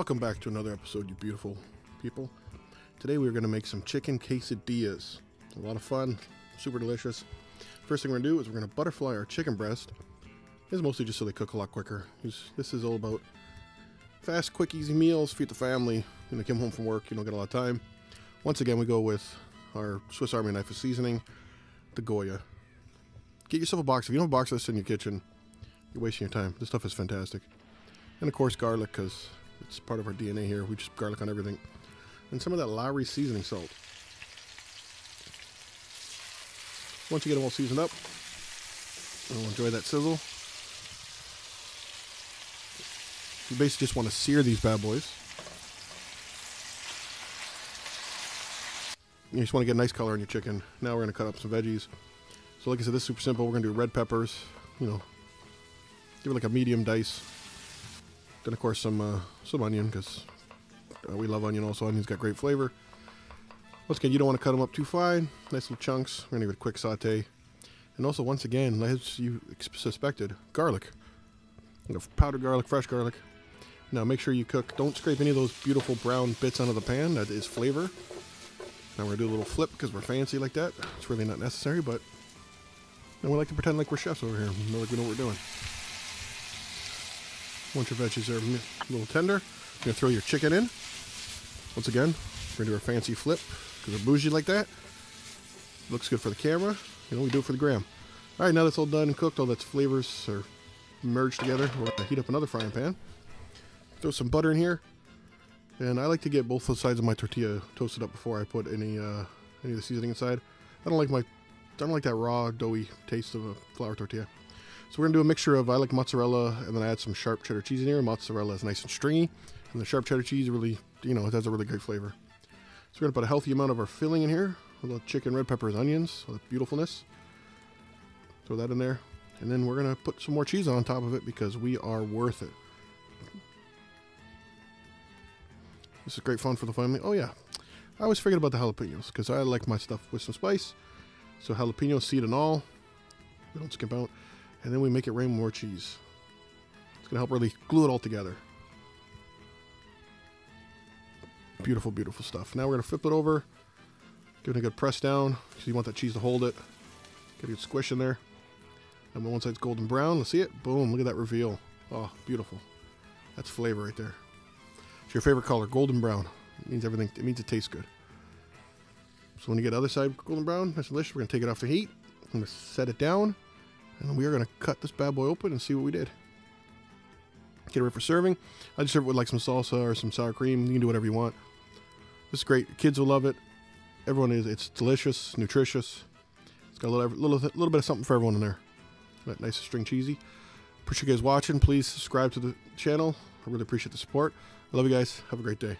Welcome back to another episode, you beautiful people. Today we're going to make some chicken quesadillas. A lot of fun, super delicious. First thing we're going to do is we're going to butterfly our chicken breast. Is mostly just so they cook a lot quicker. This is all about fast, quick, easy meals, feed the family. You know, come home from work, you don't get a lot of time. Once again, we go with our Swiss Army knife of seasoning, the Goya. Get yourself a box. If you don't have a box of this in your kitchen, you're wasting your time. This stuff is fantastic. And of course, garlic, because it's part of our DNA here. We just garlic on everything. And some of that Lawry seasoning salt. Once you get them all seasoned up, you'll enjoy that sizzle. You basically just want to sear these bad boys. You just want to get a nice color on your chicken. Now we're going to cut up some veggies. So like I said, this is super simple. We're going to do red peppers, you know, give it like a medium dice. Then of course some uh, some onion because uh, we love onion also. Onion's got great flavor. Once again, you don't want to cut them up too fine. Nice little chunks. We're to give it a quick saute. And also, once again, as you suspected, garlic. You know, powdered garlic, fresh garlic. Now make sure you cook. Don't scrape any of those beautiful brown bits out of the pan. That is flavor. Now we're to do a little flip because we're fancy like that. It's really not necessary, but and we like to pretend like we're chefs over here. Like we know what we're doing. Once your veggies are a little tender, you're to throw your chicken in. Once again, we're to do our fancy flip because we're bougie like that. Looks good for the camera. You know, we do it for the gram. All right, now that's all done and cooked, all that's flavors are merged together. We're to heat up another frying pan. Throw some butter in here. And I like to get both the sides of my tortilla toasted up before I put any uh, any of the seasoning inside. I don't like my I don't like that raw doughy taste of a flour tortilla. So we're to do a mixture of, I like mozzarella, and then I add some sharp cheddar cheese in here. Mozzarella is nice and stringy, and the sharp cheddar cheese really, you know, it has a really great flavor. So we're to put a healthy amount of our filling in here, a little chicken, red peppers, onions, so beautifulness. Throw that in there. And then we're to put some more cheese on top of it because we are worth it. This is great fun for the family. Oh yeah, I always forget about the jalapenos because I like my stuff with some spice. So jalapeno seed and all. We don't skimp out and then we make it rain more cheese. It's going to help really glue it all together. Beautiful, beautiful stuff. Now we're going to flip it over, give it a good press down because you want that cheese to hold it. Get a good squish in there. And when one side's golden brown, let's see it. Boom, look at that reveal. Oh, beautiful. That's flavor right there. It's your favorite color, golden brown. It means everything, it means it tastes good. So when you get the other side golden brown, that's delicious. We're going to take it off the heat. I'm going to set it down. And we are going to cut this bad boy open and see what we did. Get it ready for serving. I just serve it with like some salsa or some sour cream. You can do whatever you want. This is great. Kids will love it. Everyone is. It's delicious, nutritious. It's got a little, little, little bit of something for everyone in there. That nice string cheesy. Appreciate you guys watching. Please subscribe to the channel. I really appreciate the support. I love you guys. Have a great day.